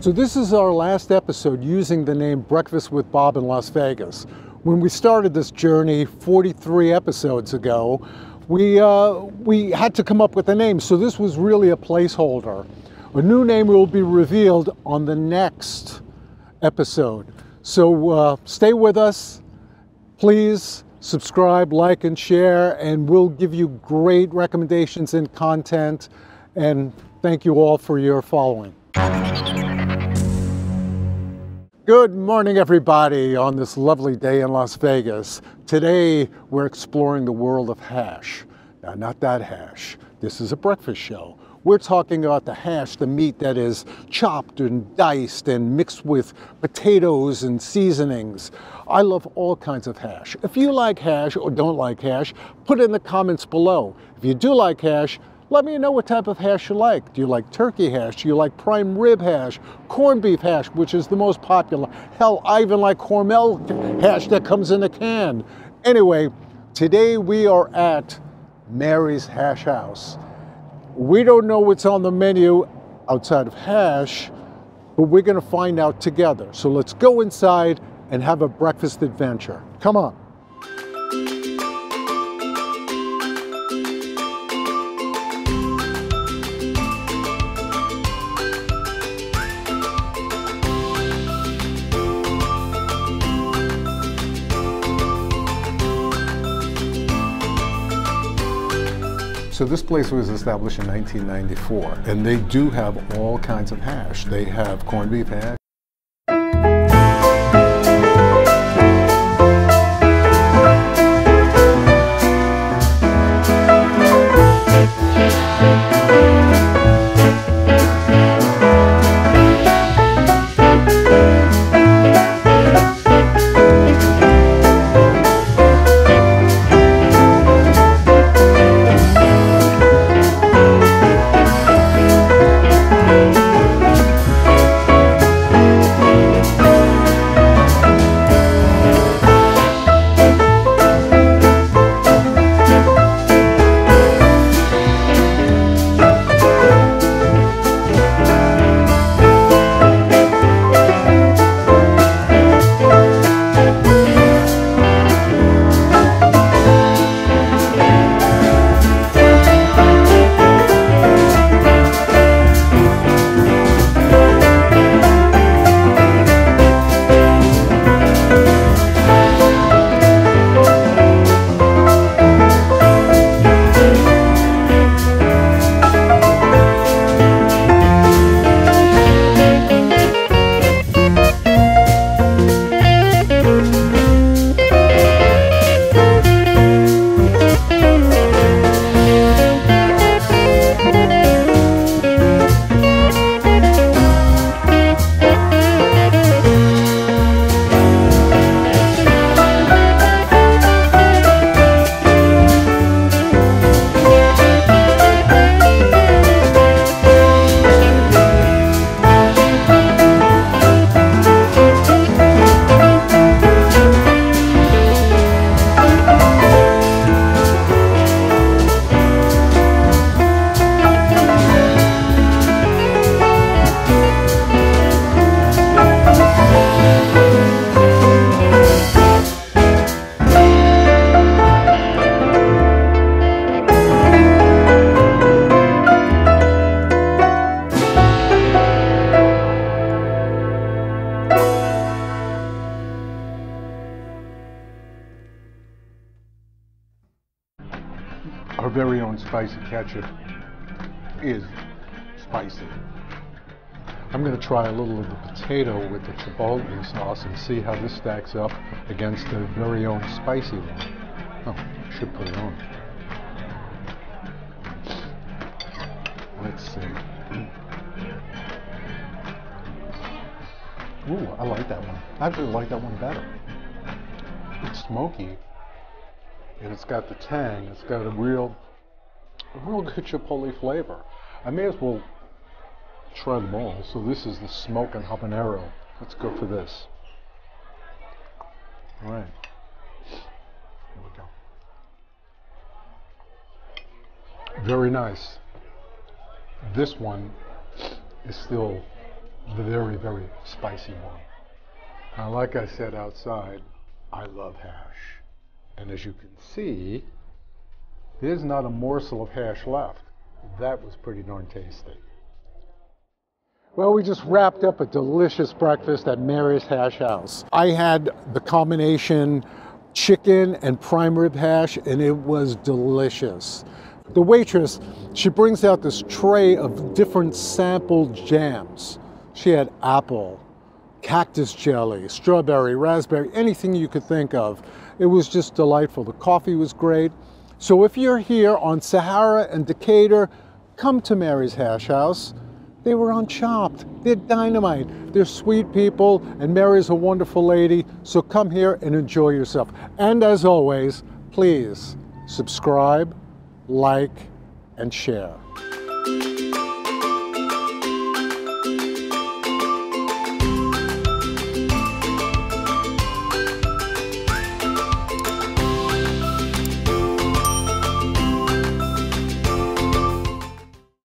So this is our last episode using the name Breakfast with Bob in Las Vegas. When we started this journey 43 episodes ago, we, uh, we had to come up with a name, so this was really a placeholder. A new name will be revealed on the next episode. So uh, stay with us. Please subscribe, like, and share, and we'll give you great recommendations and content. And thank you all for your following. Good morning, everybody, on this lovely day in Las Vegas. Today, we're exploring the world of hash. Now, not that hash. This is a breakfast show. We're talking about the hash, the meat that is chopped and diced and mixed with potatoes and seasonings. I love all kinds of hash. If you like hash or don't like hash, put it in the comments below. If you do like hash, let me know what type of hash you like. Do you like turkey hash? Do you like prime rib hash? Corned beef hash, which is the most popular. Hell, I even like Hormel hash that comes in a can. Anyway, today we are at Mary's Hash House. We don't know what's on the menu outside of hash, but we're going to find out together. So let's go inside and have a breakfast adventure. Come on. So this place was established in 1994, and they do have all kinds of hash. They have corned beef hash. Our very own spicy ketchup is spicy. I'm going to try a little of the potato with the chipotle sauce and see how this stacks up against the very own spicy one. Oh, I should put it on. Let's see. Ooh, I like that one. I actually like that one better. It's smoky, and it's got the tang. It's got a real, real good chipotle flavor. I may as well try them all. So this is the smoke and habanero. Let's go for this. All right. Here we go. Very nice. This one is still the very, very spicy one. Now, like I said outside, I love hash. And as you can see, there's not a morsel of hash left. That was pretty darn tasty. Well, we just wrapped up a delicious breakfast at Mary's Hash House. I had the combination chicken and prime rib hash, and it was delicious. The waitress, she brings out this tray of different sampled jams. She had apple, cactus jelly, strawberry, raspberry, anything you could think of. It was just delightful. The coffee was great. So if you're here on Sahara and Decatur, come to Mary's Hash House. They were on Chopped. They're dynamite. They're sweet people, and Mary's a wonderful lady. So come here and enjoy yourself. And as always, please subscribe, like, and share.